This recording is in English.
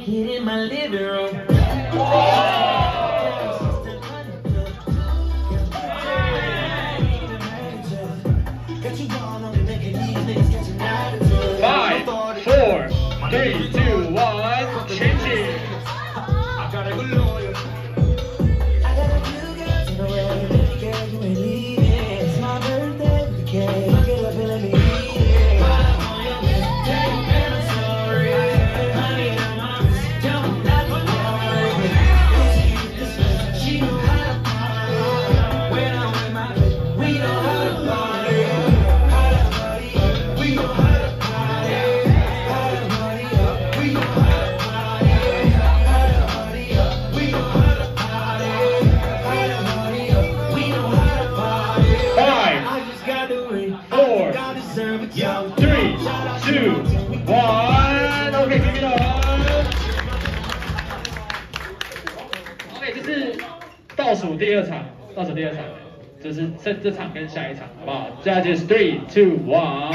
naked in my living room. Five, four, three, two, one, changing. I got a good lawyer. I got a new girl. Girl, you ain't leaving. It's my birthday. Three, two, one, OK，！OK，这是倒数第二场，倒数第二场，这是这这场跟下一场，好不好？再在就是 three, two, one。